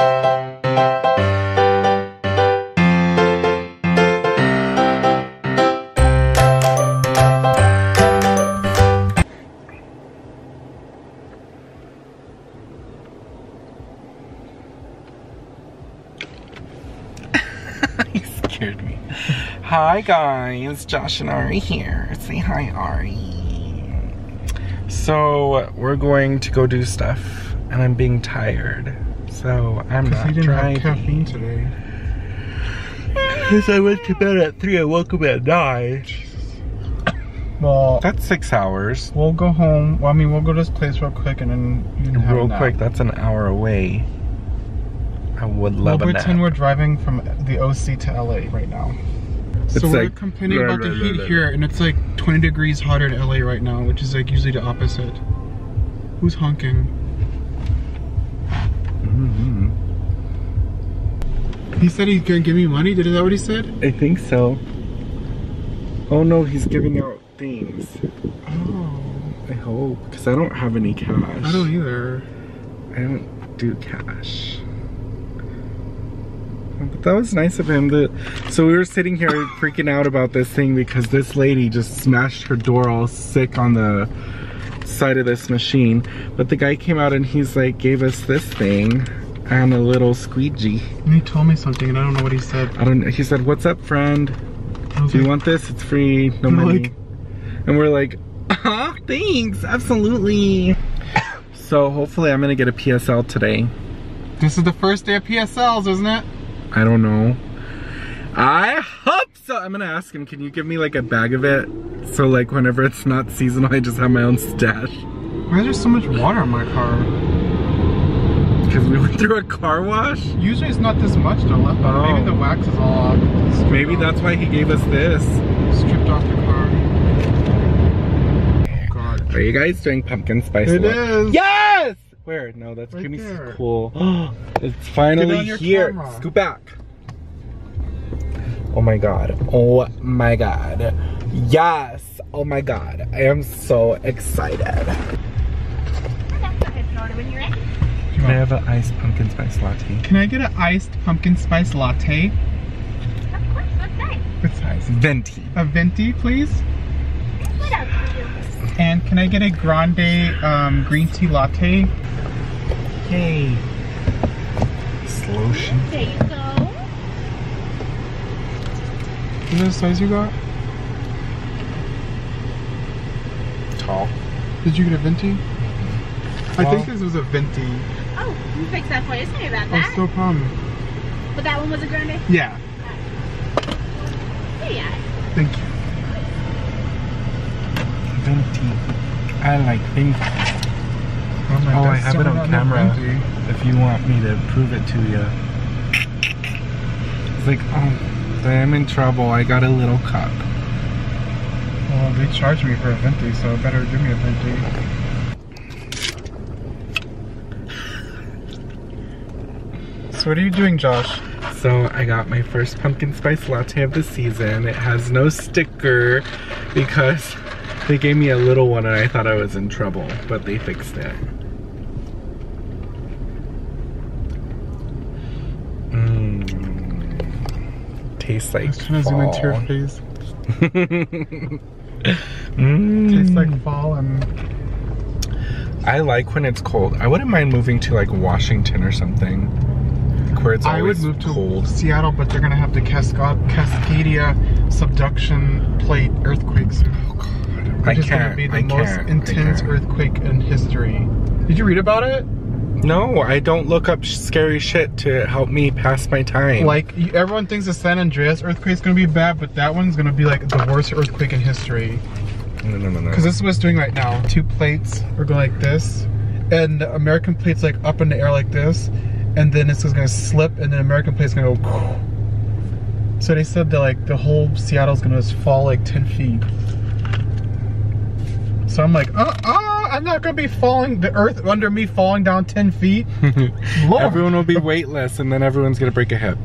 he scared me. Hi guys, Josh and Ari here. Say hi, Ari. So we're going to go do stuff, and I'm being tired. So I'm not didn't driving. have caffeine today. Because I went to bed at three. I woke up at nine. Well, That's six hours. we'll go home. Well, I mean, we'll go to this place real quick and then you can have a Real quick, that's an hour away. I would We'll love a pretend we're driving from the OC to LA right now. It's so we're like- complaining about the heat here, and it's like 20 degrees hotter in LA right now, which is like usually the opposite. Who's honking? He said he's gonna give me money. Did is that what he said? I think so. Oh no, he's giving out things. Oh, I hope, because I don't have any cash. I don't either. I don't do cash. But that was nice of him. That so we were sitting here freaking out about this thing because this lady just smashed her door all sick on the side of this machine. But the guy came out and he's like gave us this thing and a little squeegee. And he told me something, and I don't know what he said. I don't know. He said, "What's up, friend? Do you want this? It's free, no money." like- and we're like, "Uh, thanks, absolutely." So hopefully, I'm gonna get a PSL today. This is the first day of PSLs, isn't it? I don't know. I hope so. I'm gonna ask him, can you give me like a bag of it? So like whenever it's not seasonal, I just have my own stash. Why is there so much water in my car? Because we went through a car wash. Usually it's not this much though. Left. Oh. Maybe the wax is all off. Maybe off- that's why he gave us this. stripped off the car. Oh god. Are you guys doing pumpkin spice It latte? is. Yes! Where? No, that's Right gonna there. cool. it's finally on your here. camera. Scoot back. Oh my god. Oh my god. Yes. Oh my god. I am so excited. When. Can I have an iced pumpkin spice latte? Can I get an iced pumpkin spice latte? Of course, what's that? What size? Venti. A venti, please. What else? And can I get a grande um, green tea latte? Hey. Slow sh- There you go. Is that the size you got? Tall. Did you get a venti? I think this was a venti. Oh, we fixed that for you. Sorry about Oh, that. no problem. But that one was a grande? Yeah. There you are. Thank you. Venti. I like Venti. Oh, Oh, I have it on on camera. If you want me to prove it to you. It's like, oh, I'm in trouble. I got a little cup. Well, they charged me for a venti, so better give me a venti. So what are you doing, Josh? So I got my first pumpkin spice latte of the season. It has no sticker because they gave me a little one and I thought I was in trouble, but they fixed it. Mmm. Tastes like I was trying to zoom into your fall. face. Mm. Tastes like fall and I like when it's cold. I wouldn't mind moving to like Washington or something. Like where it's I would move to. Seattle, but they're gonna have the Cascade, Cascadia subduction plate earthquake soon. Oh, I Which is gonna be the I most intense earthquake in history. Did you read about it? No, I don't look up scary shit to help me pass my time. Like everyone thinks the San Andreas earthquake is gonna be bad, but that one's gonna be like the worst earthquake in history. no, no, no, no. Because this is what it's doing right now. Two plates are going like this, and the American plate's like up in the air like this, and then this is gonna slip, and then American plate's gonna go. So they said that like the whole Seattle's gonna just fall like 10 feet. So I'm like, uh, uh, I'm not gonna be falling, the earth under me falling down 10 feet. Everyone will be weightless, and then everyone's gonna break a hip.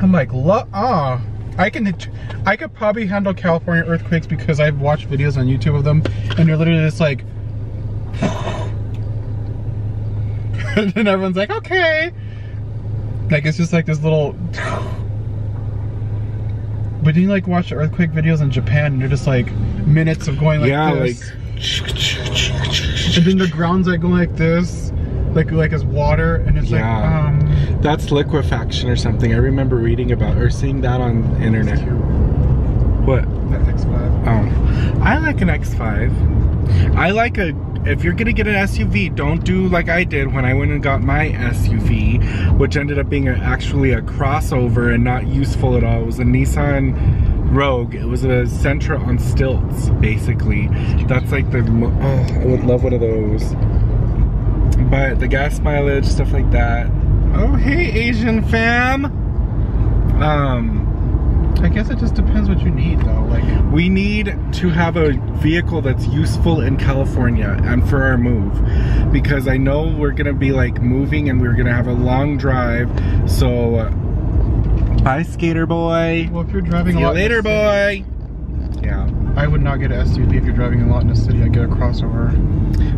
I'm like, lo- uh, I can, I could probably handle California earthquakes because I've watched videos on YouTube of them, and they're literally just like, and everyone's like, okay. Like it's just like this little. But then you like watch earthquake videos in Japan, and they're just like minutes of going like yeah, this. like. and then the ground's like going like this, like like as water, and it's Yeah. like um. That's liquefaction or something. I remember reading about or seeing that on the internet. What? That X5. Oh, I like an X5. I like a. If you're gonna get an SUV, don't do like I did when I went and got my SUV, which ended up being a, actually a crossover and not useful at all. It was a Nissan Rogue. It was a Sentra on stilts, basically. That's like the. Oh, I would love one of those. But the gas mileage, stuff like that. Oh, hey, Asian fam. Um. I guess it just depends what you need though. Like We need to have a vehicle that's useful in California and for our move because I know we're gonna be like moving and we're gonna have a long drive. So, uh, bye, skater boy. well, if you're driving See a you lot in the later, boy. Yeah. I would not get an SUV if you're driving a lot in the city. I'd get a crossover.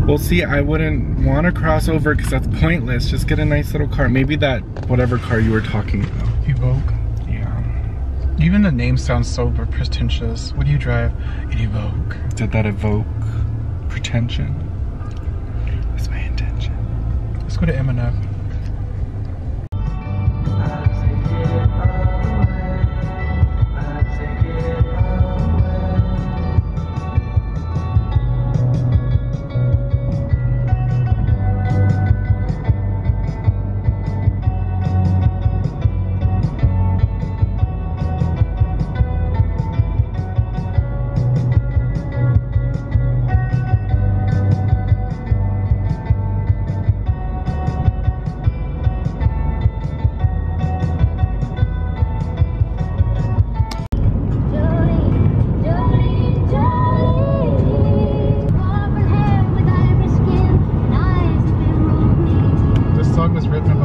Well, see, I wouldn't want a crossover because that's pointless. Just get a nice little car. Maybe that whatever car you were talking about. Evoque. Even the name sounds so pretentious. What do you drive? An Evoque. Did that evoke pretension? That's my intention. Let's go to M&F.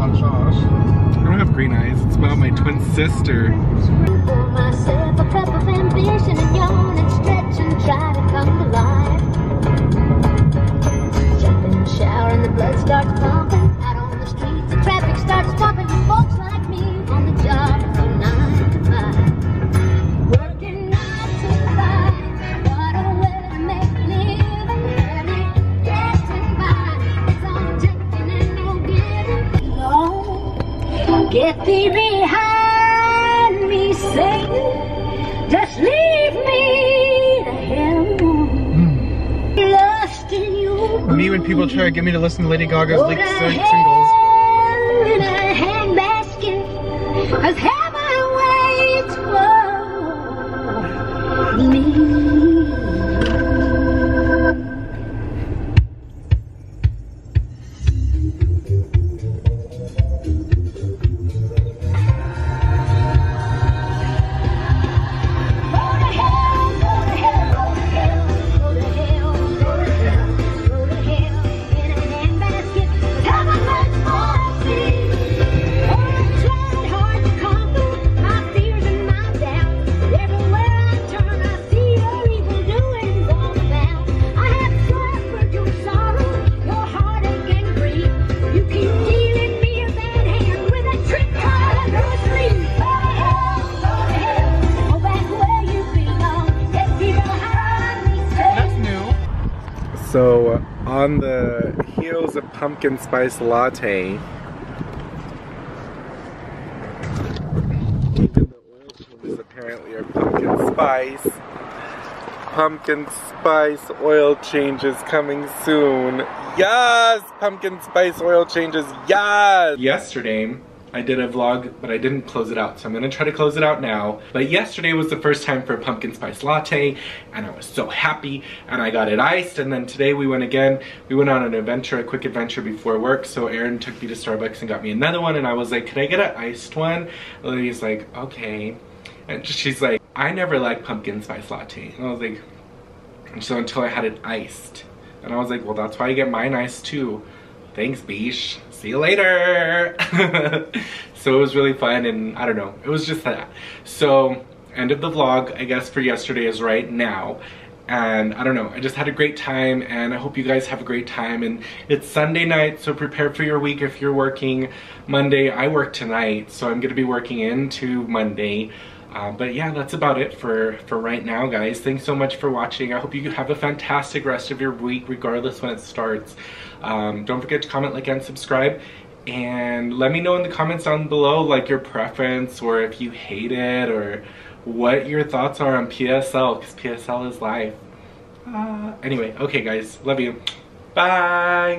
Was written Josh. I don't have green eyes. It's about my twin sister. Pour myself a cup of ambition and yawn and stretch and try to come to life. Jump in the shower and the blood starts pumping. Out on the streets, the traffic starts jumping. Folks people try to get me to listen to Lady Gaga's leaked singles. So, on the heels of pumpkin spice latte, changes apparently are pumpkin spice. Pumpkin spice oil changes coming soon. Yes! Pumpkin spice oil changes. Yes! Yesterday, I did a vlog, but I didn't close it out, so I'm gonna try to close it out now. But yesterday was the first time for a pumpkin spice latte, and I was so happy, and I got it iced, and then today we went again. We went on an adventure, a quick adventure before work, so Erin took me to Starbucks and got me another one, and I was like, can I get an iced one? And Lily's like, okay. And she's like, I never liked pumpkin spice latte. And I was like, and so until I had it iced. And I was like, well, that's why I get mine iced too. Thanks, Beesh. See you later. so it was really fun and I don't know, it was just that. So end of the vlog, I guess for yesterday is right now. and I don't know, I just had a great time and I hope you guys have a great time and it's Sunday night so prepare for your week if you're working Monday. I work tonight so I'm gonna be working into Monday. Uh, but yeah, that's about it for, for right now, guys. Thanks so much for watching. I hope you have a fantastic rest of your week, regardless when it starts. Um, don't forget to comment, like, and subscribe. And let me know in the comments down below, like, your preference, or if you hate it, or what your thoughts are on PSL, because PSL is life. Uh, anyway, okay, guys. Love you. Bye.